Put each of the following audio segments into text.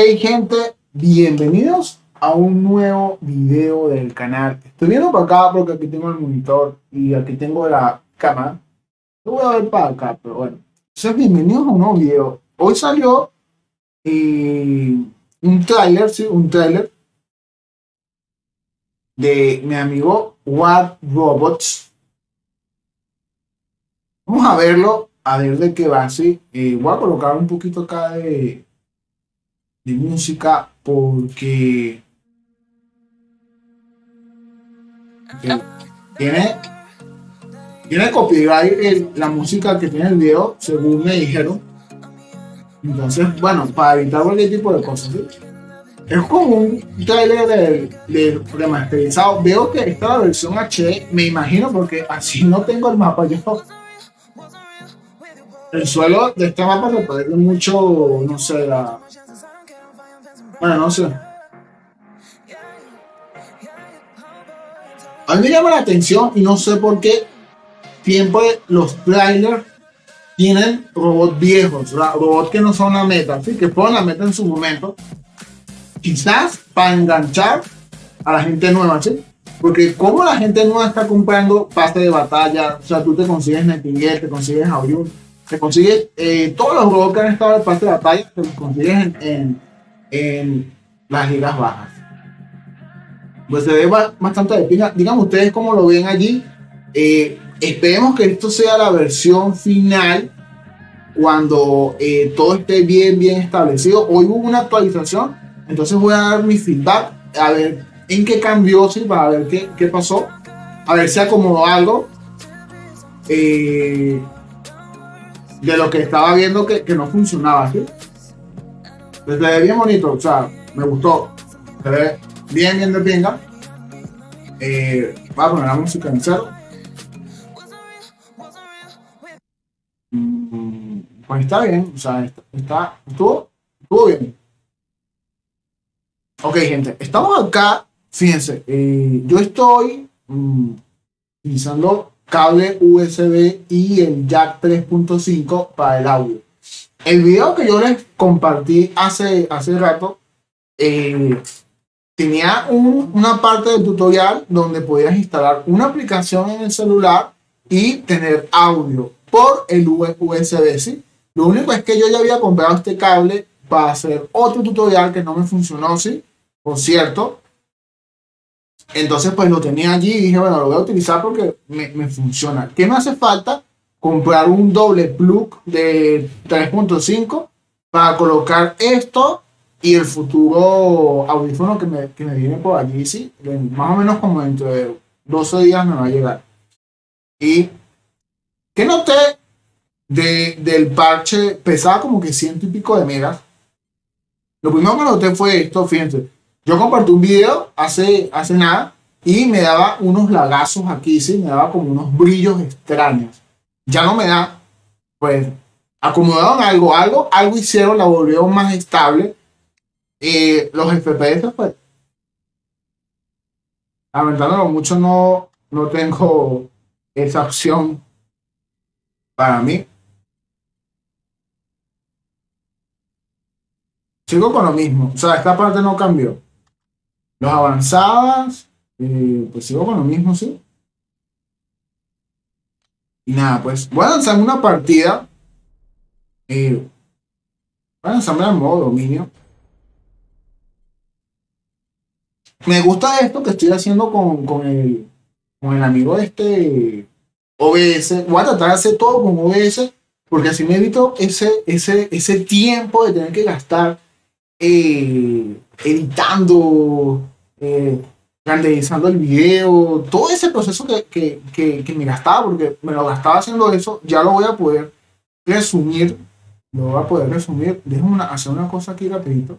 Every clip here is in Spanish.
Hey gente, bienvenidos a un nuevo video del canal. Estoy viendo para acá porque aquí tengo el monitor y aquí tengo la cámara. Lo voy a ver para acá, pero bueno. Entonces, bienvenidos a un nuevo video. Hoy salió eh, un tráiler, sí, un tráiler de mi amigo What Robots. Vamos a verlo, a ver de qué va así. Eh, voy a colocar un poquito acá de, de música porque eh, tiene tiene copyright el- la música que tiene el video según me dijeron. Entonces bueno para evitar cualquier tipo de cosas ¿sí? es como un trailer de, de remasterizado veo que esta es la versión HD me imagino porque así no tengo el mapa yo el suelo de este mapa se parece mucho no sé la bueno, no sé. A mí me llama la atención y no sé por qué siempre los trailers tienen robots viejos, robots que no son la meta, ¿sí? que fueron la meta en su momento, quizás para enganchar a la gente nueva, ¿sí? Porque como la gente nueva está comprando pase de batalla, o sea, tú te consigues Nightingale, te consigues Aurion, te consigues eh, todos los robots que han estado en pase de batalla, te los consigues en, en las ligas bajas. Pues se ve ba- bastante de pinga. Díganme ustedes cómo lo ven allí. Eh, esperemos que esto sea la versión final cuando eh, todo esté bien, bien establecido. Hoy hubo una actualización, entonces voy a dar mi feedback, a ver en qué cambió, sí, para ver qué, qué pasó, a ver si acomodó algo eh, de lo que estaba viendo que, que no funcionaba, ¿sí? Ve bien bonito, o sea, me gustó. Se ve bien, bien de pinga. Eh, voy a poner la música en cero. Mm, Pues está bien, o sea, está, está- estuvo, estuvo bien. Ok, gente, estamos acá. Fíjense, eh, yo estoy mm, utilizando cable USB y el jack 3.5 para el audio. El video que yo les compartí hace, hace rato eh, tenía un- una parte del tutorial donde podías instalar una aplicación en el celular y tener audio por el USB. ¿sí? Lo único es que yo ya había comprado este cable para hacer otro tutorial que no me funcionó, ¿sí? Por cierto. Entonces, pues lo tenía allí y dije, bueno, lo voy a utilizar porque me funciona. ¿Qué me hace falta? Comprar un doble plug de 3.5 para colocar esto y el futuro audífono que me, que me viene por allí, sí, más o menos como dentro de 12 días me va a llegar. Y que noté de, del parche, pesaba como que ciento y pico de megas. Lo primero que noté fue esto, fíjense, yo compartí un video hace, hace nada y me daba unos lagazos aquí, sí, me daba como unos brillos extraños. Ya no me da, pues, acomodaron algo, algo, algo hicieron, la volvieron más estable eh, los FPS, pues, lamentándolo mucho, no, no tengo esa opción para mí. Sigo con lo mismo, o sea, esta parte no cambió. Los avanzadas, pues sigo con lo mismo, sí. Y nada, pues voy a lanzar una partida. Eh, voy a lanzarme en modo dominio. me gusta esto que estoy haciendo con, con el, con el amigo de este OBS. Voy a tratar de hacer todo con OBS porque así me evito ese, ese, ese tiempo de tener que gastar eh, editando, eh, renderizando el video, todo ese proceso que, que, que, que me gastaba, porque me lo gastaba haciendo eso, ya lo voy a poder resumir. Lo voy a poder resumir. Déjame una- hacer una cosa aquí rapidito.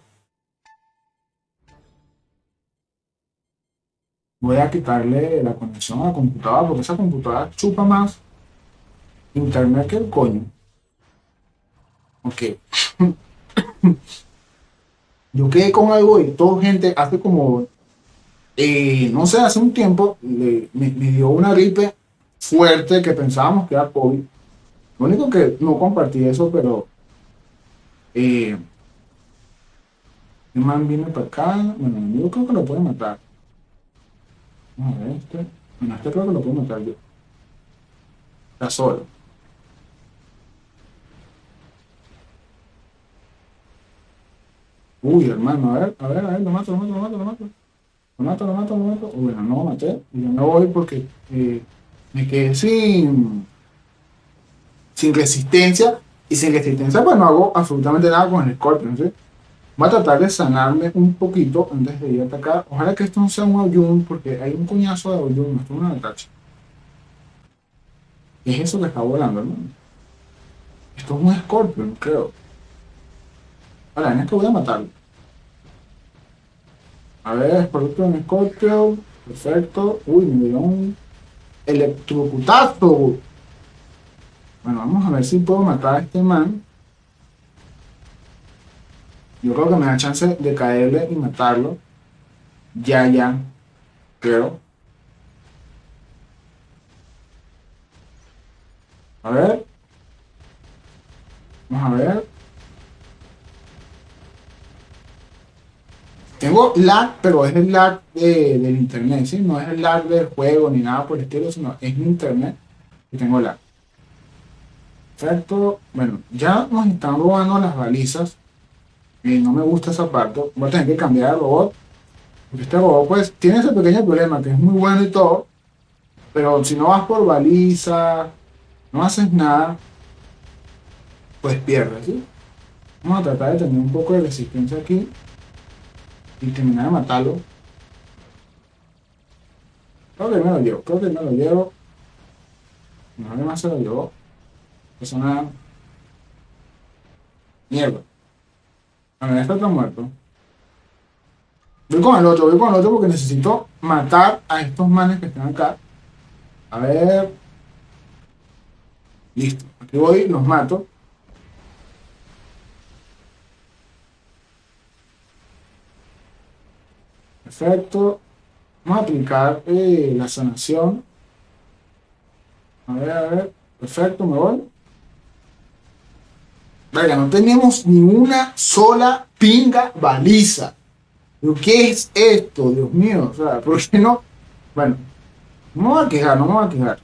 voy a quitarle la conexión a la computadora porque esa computadora chupa más internet que el coño. Ok. Yo quedé con algo y todo gente hace como, eh, no sé, hace un tiempo le- me, dio una gripe fuerte que pensábamos que era COVID. Lo único que no compartí eso, pero eh, El man viene para acá. Bueno, el creo que lo puede matar. A ver este. Bueno, este creo que lo puedo matar yo. Está solo. Uy, hermano, a ver, a ver, a ver, lo mato, lo mato, lo mato, lo mato. Lo mato, lo mato, lo mato. Bueno, no lo maté. Y yo me voy porque eh, me quedé sin, sin resistencia. Y sin resistencia, pues no hago absolutamente nada con el Scorpion, ¿sí? Voy a tratar de sanarme un poquito antes de ir a atacar. Ojalá que esto no sea un Oyun, porque hay un coñazo de Oyun, esto es una. ¿Qué es eso que está volando, hermano? Esto es un Scorpion, creo. Ahora, es que voy a matarlo. A ver, producto de un Scorpion. Perfecto. Uy, me dio un electrocutazo. Bueno, vamos a ver si puedo matar a este man. Yo creo que me da chance de caerle y matarlo. Ya, ya. Creo. A ver. Vamos a ver. Tengo lag, pero es el lag del internet, ¿sí? No es el lag del juego ni nada por el estilo, sino es mi internet y tengo lag. Perfecto. Bueno, ya nos están robando las balizas. Y no me gusta esa parte. Voy a tener que cambiar el robot. Porque este robot, pues, tiene ese pequeño problema que es muy bueno y todo. Pero si no vas por baliza, no haces nada, pues pierdes, ¿sí? Vamos a tratar de tener un poco de resistencia aquí y terminar de matarlo. Creo que me lo llevo, creo que me lo llevo. No, además se lo llevó. Eso nada. Mierda. Bueno, ya está muerto. Voy con el otro, voy con el otro porque necesito matar a estos manes que están acá. A ver. Listo. Aquí voy, los mato. Perfecto. Vamos a aplicar eh, la sanación. A ver, a ver. Perfecto, me voy. Venga, no tenemos ni una sola pinga baliza. ¿Qué es esto? Dios mío. O sea, ¿por qué no? Bueno, no voy a quejar, no voy a quejar.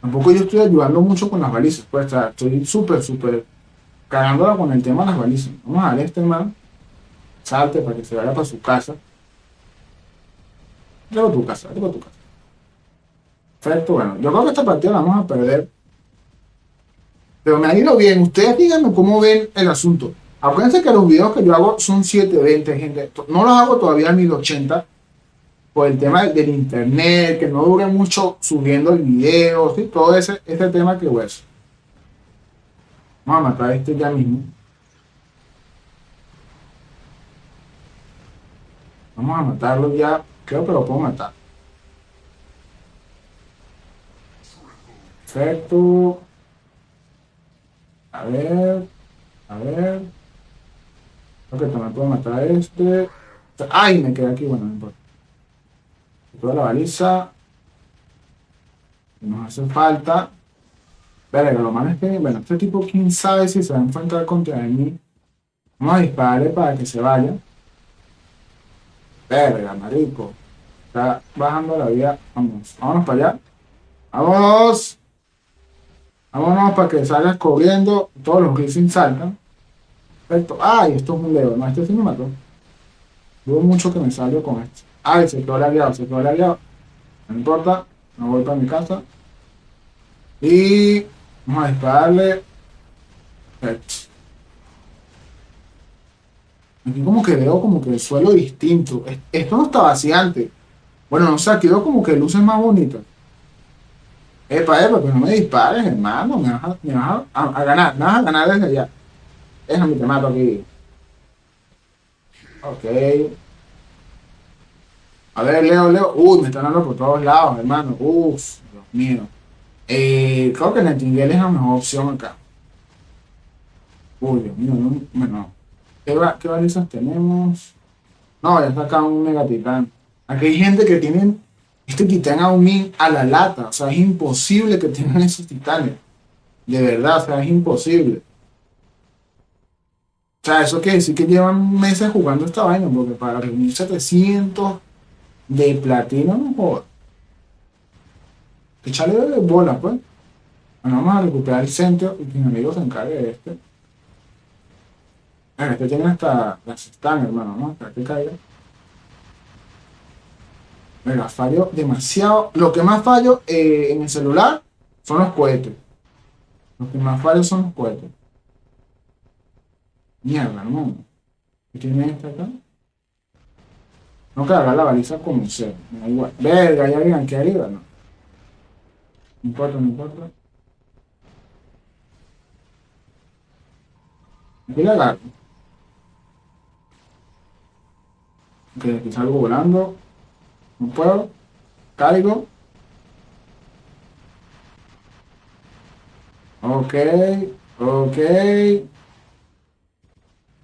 Tampoco yo estoy ayudando mucho con las balizas. Pues, o estoy súper, súper cagándola con el tema de las balizas. Vamos a a este hermano. Salte para que se vaya para su casa. Llevo tu casa, llevo tu casa. Perfecto, bueno, yo creo que esta partida la vamos a perder pero me ha ido bien. Ustedes díganme cómo ven el asunto. Acuérdense que los videos que yo hago son 720, gente. No los hago todavía a 1080 por el tema del internet, que no dure mucho subiendo el video, ¿sí? todo ese, ese tema que hueso. Vamos a matar a este ya mismo. Vamos a matarlo ya. Creo que lo puedo matar. Perfecto. A ver. A ver. Ok, también puedo matar a este. ¡Ay! Me quedé aquí. Bueno, no importa. Toda la baliza. Nos hace falta. Verga, lo malo es que, bueno, este tipo, quién sabe si se va a enfrentar contra mí. Vamos a dispararle para que se vaya. Verga, marico. Está bajando la vida. Vamos, vámonos para allá. ¡Vamos! Vámonos para que salgas corriendo. Todos los Griffins saltan. Perfecto. Ay, esto es un Leo. No, este sí me mató. Dudo mucho que me salga con esto. Ay, se quedó aliado, se quedó aliado. No importa. Me voy para mi casa. Y vamos a dispararle. Aquí como que veo como que el suelo distinto. Esto no está vaciante. Bueno, no sé, aquí veo como que luces más bonitas. Epa, epa, pero no me dispares, hermano. Me vas a, me vas a, ganar. Me vas a ganar desde allá. Déjame te mato aquí. Ok. A ver, Leo, Leo. Uy, me están dando por todos lados, hermano. Uf, Dios mío. Eh, creo que Nightingale es la mejor opción acá. Uy, Dios mío. No, bueno. ¿Qué, ¿Qué balizas tenemos? No, ya acá un Megatitán. Aquí hay gente que tiene este titán Aumin a la lata. O sea, es imposible que tengan esos titanes. De verdad, o sea, es imposible. O sea, eso quiere decir que llevan meses jugando esta vaina, porque para reunir 700 de platino, no jodas. Echale bola, pues. Bueno, vamos a recuperar el centro y que mi amigo se encargue de este. Bueno, este tiene hasta las están, hermano, ¿no? Para que caiga. Venga, fallo demasiado. Lo que más fallo eh, en el celular son los cohetes. Lo que más fallo son los cohetes. Mierda, hermano. ¿Qué tiene este acá? No cargar la baliza como sea. Igual. Verga, ya alguien aquí arriba, no. No importa, no importa. Aquí la agarro. Ok, aquí salgo volando. No puedo. Caigo. Ok, ok.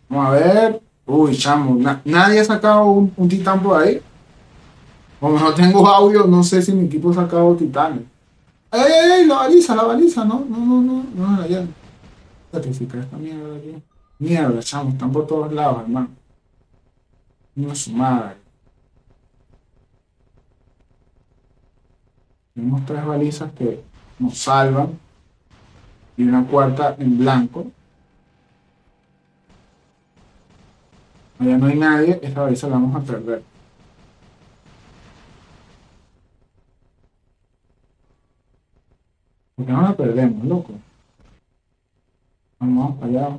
Vamos a ver. Uy, chamo, nadie ha sacado un, titán por ahí. Como no tengo audio, no sé si mi equipo ha sacado titanes. ¡Ey, ey, la baliza, la baliza! No, no, no, no, no, no, ya. Sacrificar esta mierda aquí. Mierda, chamo, están por todos lados, hermano. No su madre. Tenemos tres balizas que nos salvan y una cuarta en blanco. Allá no hay nadie, esta baliza la vamos a perder. Porque no la perdemos, loco. Vamos allá.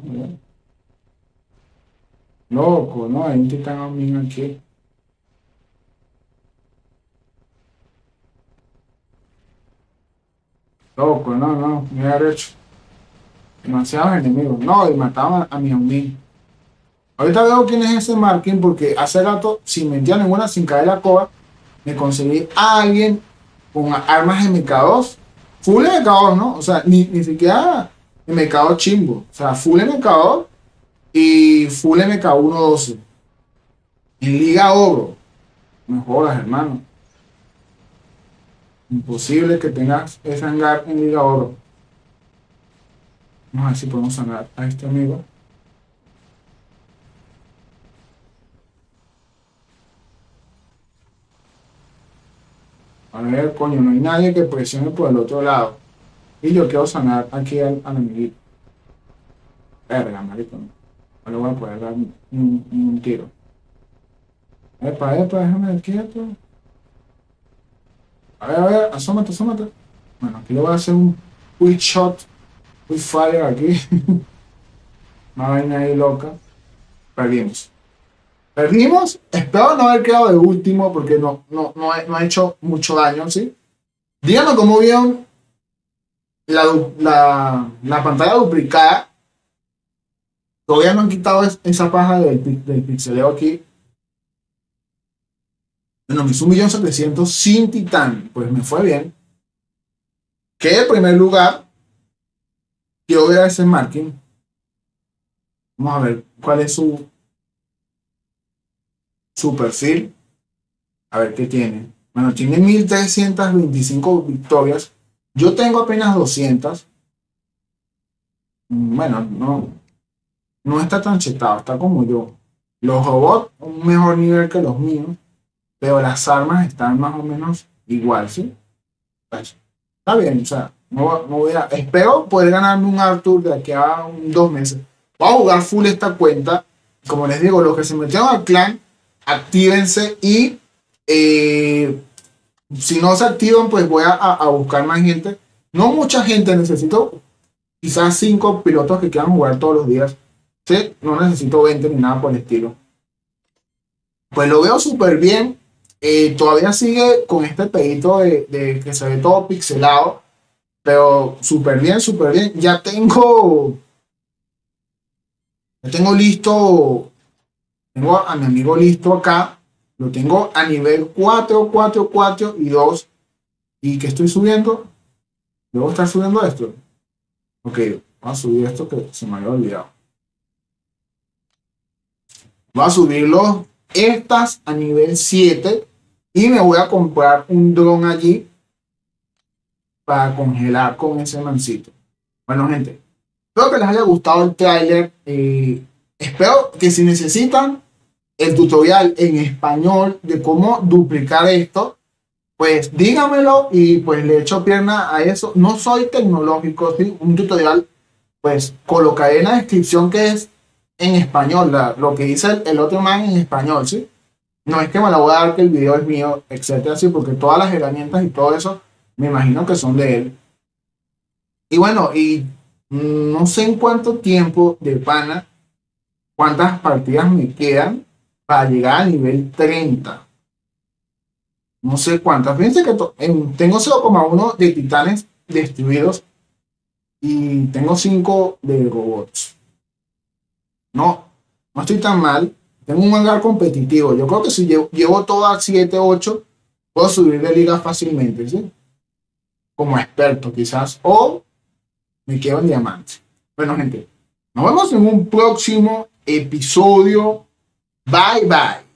Loco, no, hay un titán aquí. Loco, no, no, me ha hecho demasiados enemigos. No, y mataban a mi amigo. Ahorita veo quién es ese marking porque hace rato, sin mentir ninguna, sin caer la coba, me conseguí a alguien con armas MK2, full MK2, ¿no? O sea, ni, ni siquiera MK2 chimbo. O sea, full MK2 y full MK112. En Liga Oro. Mejoras, hermano. Imposible que tengas ese hangar en Liga Oro. Vamos a ver si podemos sanar a este amigo. A ver, coño, no hay nadie que presione por el otro lado. Y yo quiero sanar aquí al, al amiguito. Verga, marico. No le voy a poder dar un, un, tiro. Epa, epa, déjame ver quieto. A ver, a ver, asómate, asómate. Bueno, aquí le voy a hacer un quick shot, quick fire aquí. Una vaina ahí loca. Perdimos. Perdimos. Espero no haber quedado de último porque no, no, no, ha hecho mucho daño, ¿sí? Díganme cómo vieron la, la, la pantalla duplicada. Todavía no han quitado esa paja del, pixeleo aquí. Bueno, me hizo un millón setecientos sin titán. Pues me fue bien. Que en primer lugar, quiero ver ese marking. Vamos a ver cuál es su, su perfil. A ver qué tiene. Bueno, tiene 1325 victorias. Yo tengo apenas 200. Bueno, no, no está tan chetado, está como yo. Los robots, un mejor nivel que los míos pero las armas están más o menos igual, ¿sí? Pues, está bien, o sea, no, voy a, espero poder ganarme un Arthur de aquí a dos meses. Voy a jugar full esta cuenta. Como les digo, los que se metieron al clan, actívense y eh, si no se activan, pues voy a, buscar más gente. No mucha gente, necesito quizás cinco pilotos que quieran jugar todos los días. ¿sí? No necesito 20 ni nada por el estilo. Pues lo veo súper bien. Eh, todavía sigue con este pedito de, que se ve todo pixelado, pero súper bien, súper bien. Ya tengo, ya tengo listo, tengo a mi amigo listo acá, lo tengo a nivel 4, 4, 4 y 2. ¿Y que estoy subiendo? Debo estar subiendo esto. Ok, vamos a subir esto que se me había olvidado. Voy a subirlo estas a nivel 7 y me voy a comprar un dron allí para congelar con ese mancito. Bueno, gente, espero que les haya gustado el tráiler. Eh, espero que si necesitan el tutorial en español de cómo duplicar esto, pues dígamelo y pues le echo pierna a eso. No soy tecnológico, ¿sí? un tutorial, pues colocaré en la descripción que es en español, lo que dice el, otro man en español, ¿sí? No es que me la voy a dar que el video es mío, etcétera, sí, porque todas las herramientas y todo eso, me imagino que son de él. Y bueno, y no sé en cuánto tiempo de pana, cuántas partidas me quedan para llegar al nivel 30. No sé cuántas. Fíjense que tengo 0,1 de titanes destruidos y tengo 5 de robots. No, no estoy tan mal. Tengo un hangar competitivo. Yo creo que si llevo, a 7, 8, puedo subir de liga fácilmente, ¿sí? Como experto quizás. O me quedo en diamante. Bueno, gente, nos vemos en un próximo episodio. Bye, bye.